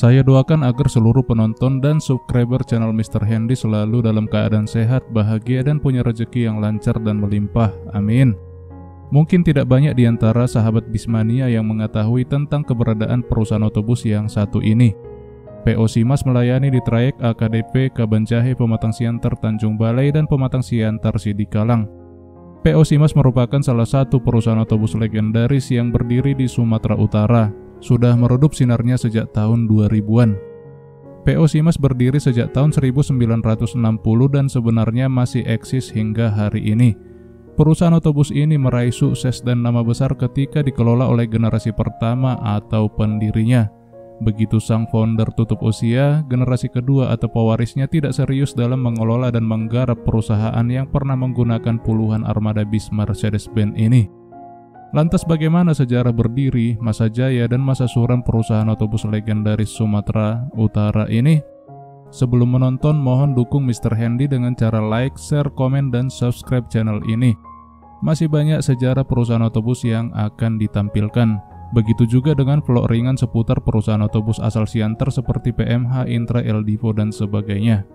Saya doakan agar seluruh penonton dan subscriber channel Mr. Handy selalu dalam keadaan sehat, bahagia, dan punya rezeki yang lancar dan melimpah. Amin. Mungkin tidak banyak di antara sahabat Bismania yang mengetahui tentang keberadaan perusahaan otobus yang satu ini. PO Simas melayani di trayek AKDP Kabanjahe Pematang Siantar Tanjung Balai dan Pematang Siantar Sidikalang. PO Simas merupakan salah satu perusahaan otobus legendaris yang berdiri di Sumatera Utara sudah meredup sinarnya sejak tahun 2000-an. PO Simas berdiri sejak tahun 1960 dan sebenarnya masih eksis hingga hari ini. Perusahaan otobus ini meraih sukses dan nama besar ketika dikelola oleh generasi pertama atau pendirinya. Begitu sang founder tutup usia, generasi kedua atau pewarisnya tidak serius dalam mengelola dan menggarap perusahaan yang pernah menggunakan puluhan armada bis Mercedes-Benz ini. Lantas bagaimana sejarah berdiri, masa jaya, dan masa suram perusahaan otobus legendaris Sumatera Utara ini? Sebelum menonton, mohon dukung Mr. Handy dengan cara like, share, komen, dan subscribe channel ini. Masih banyak sejarah perusahaan otobus yang akan ditampilkan. Begitu juga dengan vlog ringan seputar perusahaan otobus asal Siantar seperti PMH, Intra, Eldivo, dan sebagainya.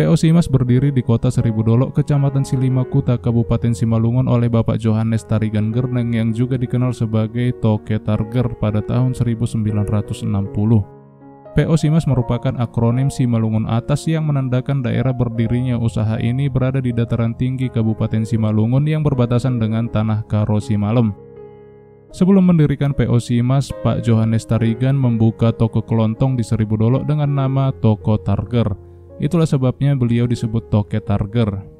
PO Simas berdiri di kota Seribu Dolok, Kecamatan Silimakuta, Kabupaten Simalungun oleh Bapak Johannes Tarigan Gerneng yang juga dikenal sebagai Toke Targer pada tahun 1960. PO Simas merupakan akronim Simalungun Atas yang menandakan daerah berdirinya usaha ini berada di dataran tinggi Kabupaten Simalungun yang berbatasan dengan Tanah Karo Simalem. Sebelum mendirikan PO Simas, Pak Johannes Tarigan membuka toko kelontong di Seribu Dolok dengan nama Toko Targer. Itulah sebabnya beliau disebut Toke Targer.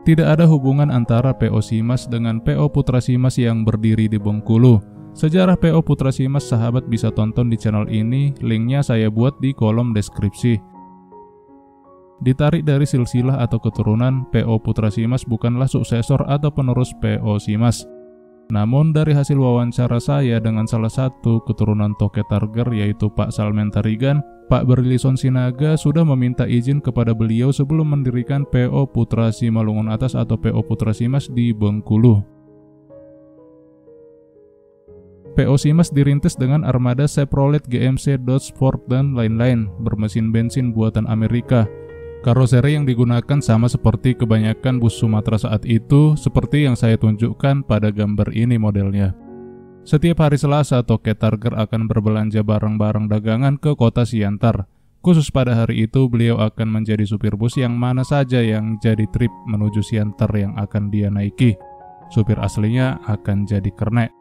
Tidak ada hubungan antara PO Simas dengan PO Putra Simas yang berdiri di Bengkulu. Sejarah PO Putra Simas sahabat bisa tonton di channel ini, linknya saya buat di kolom deskripsi. Ditarik dari silsilah atau keturunan, PO Putra Simas bukanlah suksesor atau penerus PO Simas. Namun dari hasil wawancara saya dengan salah satu keturunan Toke Targer yaitu Pak Salmen Tarigan, Pak Berlison Sinaga sudah meminta izin kepada beliau sebelum mendirikan PO Putra Simalungun Atas atau PO Putra Simas di Bengkulu. PO Simas dirintis dengan armada Chevrolet GMC Dodge Ford dan lain-lain bermesin bensin buatan Amerika Karoseri yang digunakan sama seperti kebanyakan bus Sumatera saat itu, seperti yang saya tunjukkan pada gambar ini modelnya. Setiap hari Selasa, Toke Targer akan berbelanja barang-barang dagangan ke kota Siantar. Khusus pada hari itu, beliau akan menjadi supir bus yang mana saja yang jadi trip menuju Siantar yang akan dia naiki. Supir aslinya akan jadi kernek.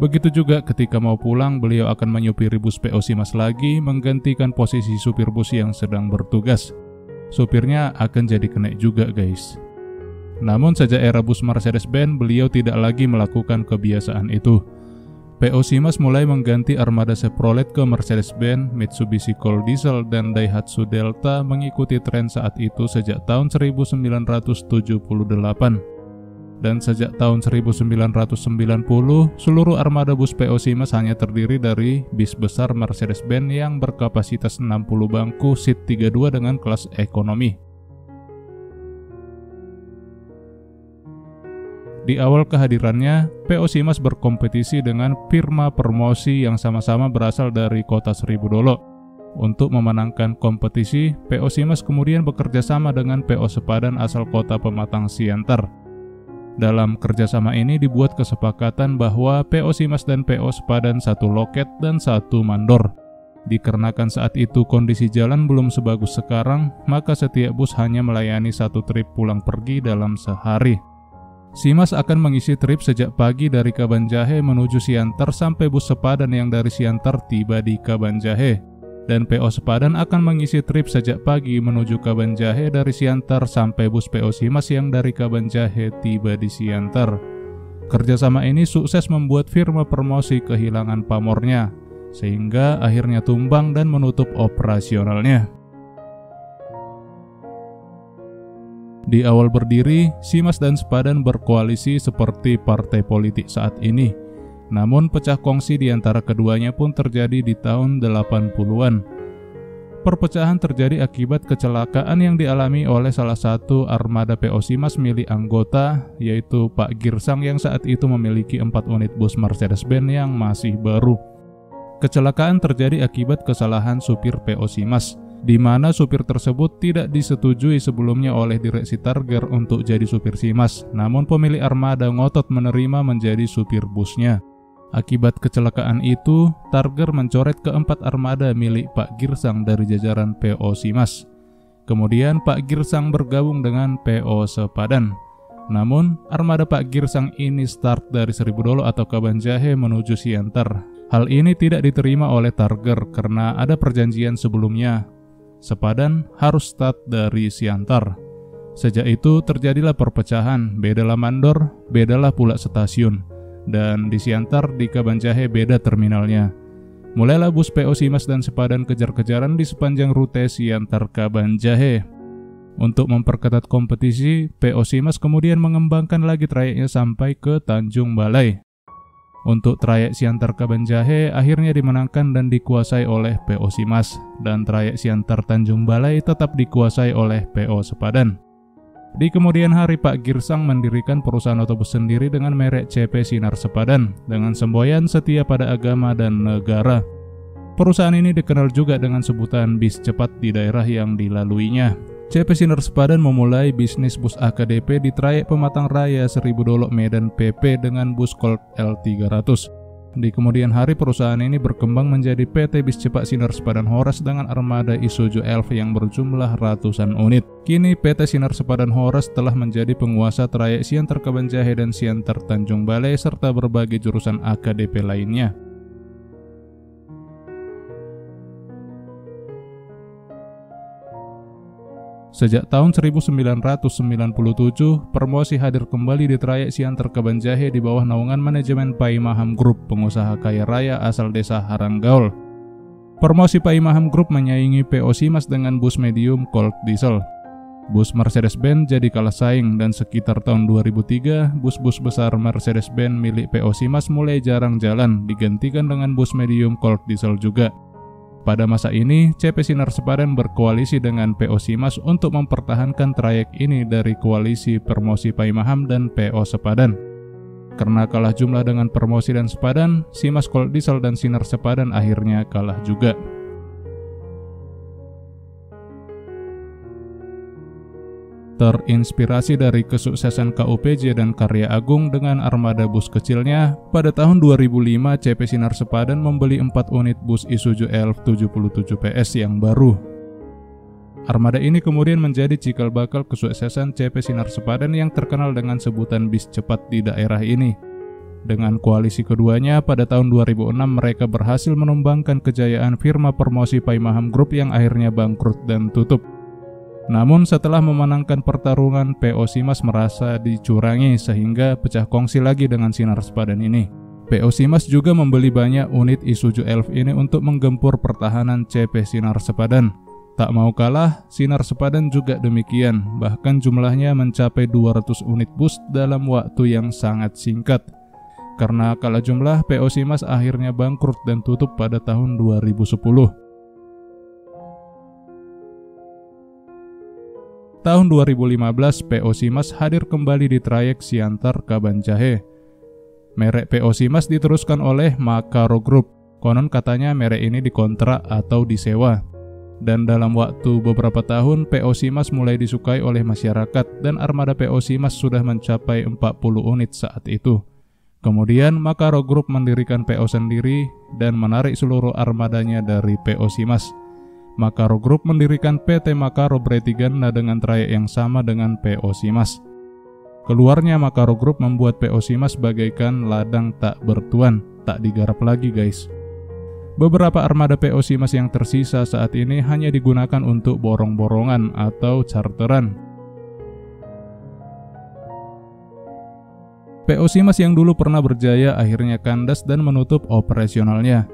Begitu juga ketika mau pulang, beliau akan menyupiri bus PO Simas lagi, menggantikan posisi supir bus yang sedang bertugas supirnya akan jadi kena juga guys. Namun sejak era bus Mercedes-Benz, beliau tidak lagi melakukan kebiasaan itu. PO Simas mulai mengganti armada Chevrolet ke Mercedes-Benz, Mitsubishi Colt Diesel, dan Daihatsu Delta mengikuti tren saat itu sejak tahun 1978 dan sejak tahun 1990 seluruh armada bus PO Simas hanya terdiri dari bis besar Mercedes-Benz yang berkapasitas 60 bangku seat 32 dengan kelas ekonomi. Di awal kehadirannya, PO Simas berkompetisi dengan firma promosi yang sama-sama berasal dari kota Seribu Dolo. Untuk memenangkan kompetisi, PO Simas kemudian bekerja sama dengan PO Sepadan asal kota Pematang Siantar dalam kerjasama ini dibuat kesepakatan bahwa PO Simas dan PO sepadan satu loket dan satu mandor. Dikarenakan saat itu kondisi jalan belum sebagus sekarang, maka setiap bus hanya melayani satu trip pulang pergi dalam sehari. Simas akan mengisi trip sejak pagi dari Kabanjahe menuju Siantar sampai bus sepadan yang dari Siantar tiba di Kabanjahe dan PO Sepadan akan mengisi trip sejak pagi menuju Kabanjahe dari Siantar sampai bus PO Simas yang dari Kabanjahe tiba di Siantar. Kerjasama ini sukses membuat firma promosi kehilangan pamornya, sehingga akhirnya tumbang dan menutup operasionalnya. Di awal berdiri, Simas dan Sepadan berkoalisi seperti partai politik saat ini, Namun pecah kongsi di antara keduanya pun terjadi di tahun 80-an. Perpecahan terjadi akibat kecelakaan yang dialami oleh salah satu armada PO Simas milik anggota, yaitu Pak Girsang yang saat itu memiliki empat unit bus Mercedes-Benz yang masih baru. Kecelakaan terjadi akibat kesalahan supir PO Simas, di mana supir tersebut tidak disetujui sebelumnya oleh direksi Targer untuk jadi supir Simas, namun pemilik armada ngotot menerima menjadi supir busnya. Akibat kecelakaan itu, Targer mencoret keempat armada milik Pak Girsang dari jajaran PO Simas. Kemudian Pak Girsang bergabung dengan PO Sepadan. Namun, armada Pak Girsang ini start dari Seribu Dolo atau Kaban Jahe menuju Siantar. Hal ini tidak diterima oleh Targer karena ada perjanjian sebelumnya. Sepadan harus start dari Siantar. Sejak itu terjadilah perpecahan, bedalah mandor, bedalah pula stasiun dan di Siantar di Kabanjahe beda terminalnya. Mulailah bus PO Simas dan Sepadan kejar-kejaran di sepanjang rute Siantar Kabanjahe. Untuk memperketat kompetisi, PO Simas kemudian mengembangkan lagi trayeknya sampai ke Tanjung Balai. Untuk trayek Siantar Kabanjahe akhirnya dimenangkan dan dikuasai oleh PO Simas, dan trayek Siantar Tanjung Balai tetap dikuasai oleh PO Sepadan. Di kemudian hari Pak Girsang mendirikan perusahaan otobus sendiri dengan merek CP Sinar Sepadan dengan semboyan setia pada agama dan negara. Perusahaan ini dikenal juga dengan sebutan bis cepat di daerah yang dilaluinya. CP Sinar Sepadan memulai bisnis bus AKDP di trayek Pematang Raya Seribu Dolok Medan PP dengan bus Colt L300. Di kemudian hari perusahaan ini berkembang menjadi PT Bis Cepat Sinar Sepadan Horas dengan armada Isuzu Elf yang berjumlah ratusan unit. Kini PT Sinar Sepadan Horas telah menjadi penguasa trayek Siantar Kabanjahe dan Siantar Tanjung Balai serta berbagai jurusan AKDP lainnya. Sejak tahun 1997, promosi hadir kembali di trayek Siantar Kabanjahe di bawah naungan manajemen Pai Maham Group, pengusaha kaya raya asal desa Haranggaul. Promosi Pai Maham Group menyaingi PO Simas dengan bus medium Colt Diesel. Bus Mercedes-Benz jadi kalah saing dan sekitar tahun 2003, bus-bus besar Mercedes-Benz milik PO Simas mulai jarang jalan, digantikan dengan bus medium Colt Diesel juga. Pada masa ini, CP Sinar Sepadan berkoalisi dengan PO Simas untuk mempertahankan trayek ini dari koalisi Promosi Paimaham dan PO Sepadan. Karena kalah jumlah dengan Promosi dan Sepadan, Simas Kol Diesel dan Sinar Sepadan akhirnya kalah juga. Terinspirasi dari kesuksesan KUPJ dan Karya Agung dengan armada bus kecilnya, pada tahun 2005 CP Sinar Sepadan membeli 4 unit bus Isuzu Elf 77 PS yang baru. Armada ini kemudian menjadi cikal bakal kesuksesan CP Sinar Sepadan yang terkenal dengan sebutan bis cepat di daerah ini. Dengan koalisi keduanya, pada tahun 2006 mereka berhasil menumbangkan kejayaan firma promosi Paimaham Group yang akhirnya bangkrut dan tutup. Namun setelah memenangkan pertarungan, PO Simas merasa dicurangi sehingga pecah kongsi lagi dengan Sinar Sepadan ini. PO Simas juga membeli banyak unit Isuzu Elf ini untuk menggempur pertahanan CP Sinar Sepadan. Tak mau kalah, Sinar Sepadan juga demikian, bahkan jumlahnya mencapai 200 unit bus dalam waktu yang sangat singkat. Karena kalah jumlah, PO Simas akhirnya bangkrut dan tutup pada tahun 2010. Tahun 2015, PO Simas hadir kembali di trayek Siantar Kabanjahe. Merek PO Simas diteruskan oleh Makaro Group. Konon katanya merek ini dikontrak atau disewa. Dan dalam waktu beberapa tahun, PO Simas mulai disukai oleh masyarakat dan armada PO Simas sudah mencapai 40 unit saat itu. Kemudian Makaro Group mendirikan PO sendiri dan menarik seluruh armadanya dari PO Simas. Makaro Group mendirikan PT Makaro Bretigana dengan trayek yang sama dengan PO Simas. Keluarnya Makaro Group membuat PO Simas bagaikan ladang tak bertuan, tak digarap lagi guys. Beberapa armada PO Simas yang tersisa saat ini hanya digunakan untuk borong-borongan atau charteran. PO Simas yang dulu pernah berjaya akhirnya kandas dan menutup operasionalnya.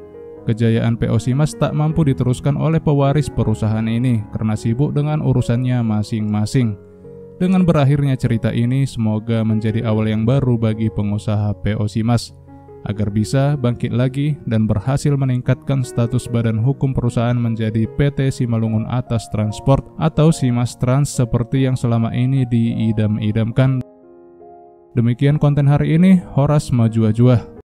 Kejayaan PO Simas tak mampu diteruskan oleh pewaris perusahaan ini karena sibuk dengan urusannya masing-masing. Dengan berakhirnya cerita ini, semoga menjadi awal yang baru bagi pengusaha PO Simas. agar bisa bangkit lagi dan berhasil meningkatkan status badan hukum perusahaan menjadi PT Simalungun Atas Transport atau Simas Trans seperti yang selama ini diidam-idamkan. Demikian konten hari ini, Horas Majuah-Juah.